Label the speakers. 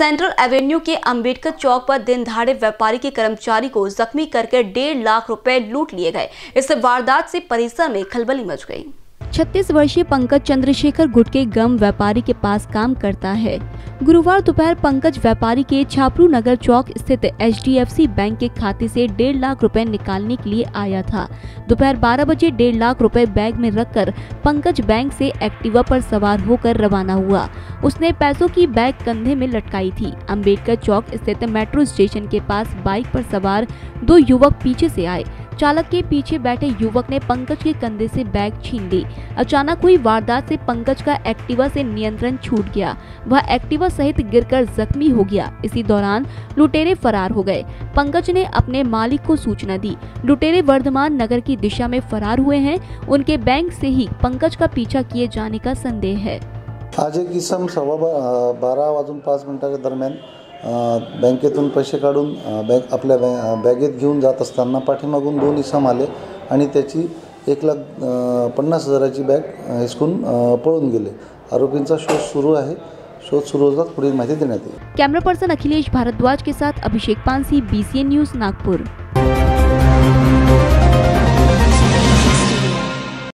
Speaker 1: Central Avenue के अंबेडकर चौक पर दिन दहाड़े व्यापारी के कर्मचारी को जख्मी करके डेढ़ लाख रुपए लूट लिए गए। इस वारदात से परिसर में खलबली मच गई। छत्तीस वर्षीय पंकज चंद्रशेखर गुटके गम व्यापारी के पास काम करता है। गुरुवार दोपहर पंकज व्यापारी के छापरू नगर चौक स्थित एचडीएफसी बैंक के खाते से डेढ़ लाख रुपए निकालने के लिए आया था। दोपहर 12 बजे डेढ़ लाख रुपए बैग में रखकर पंकज बैंक से एक्टिवा पर सवार होकर रवाना हुआ। उसने पैसों की बैग कंधे में लटकाई थी। अंबेडकर चौक स्थित मेट्रो स्टेशन के पास बाइक पर सवार दो युवक पीछे से आए। चालक के पीछे बैठे युवक ने पंकज के कंधे से बैग छीन ली। अचानक हुई वारदात से पंकज का एक्टिवा से नियंत्रण छूट गया। वह एक्टिवा सहित गिरकर जख्मी हो गया। इसी दौरान लुटेरे फरार हो गए। पंकज ने अपने मालिक को सूचना दी। लुटेरे वर्धमान नगर की दिशा में फरार हुए हैं। उनके बैंक से ही पंकज का पीछा किए जाने का संदेह है।
Speaker 2: आज एक इसम सव्वा बारा वाजून पाच मिनिटाच्या दरम्यान बँकेतून पैसे काढून बॅग बँक आपल्या बॅ बॅगेत घेऊन जात असताना पाठीमागून दोन इसम आले आणि त्याची एक लाख पन्नास हजाराची बॅग हिसकून पळून गेले. आरोपींचा शोध सुरू आहे. शोध सुरू होतात पुढील माहिती देण्यात येईल.
Speaker 1: कॅमेरा पर्सन अखिलेश भारद्वाज के साथ अभिषेक पानसी बी न्यूज नागपूर.